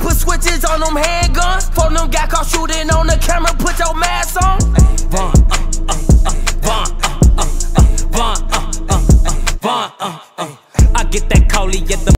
Put switches on them handguns. For them got caught shooting on the camera, put your mask on. Von, uh, uh, Von. Uh, Von. Von. I get that callie at the